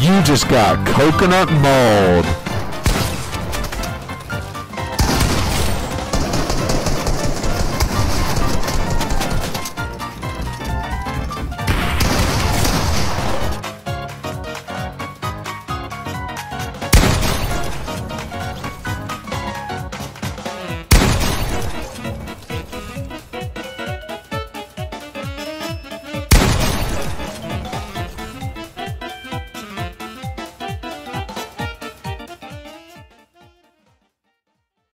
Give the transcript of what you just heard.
You just got coconut mold.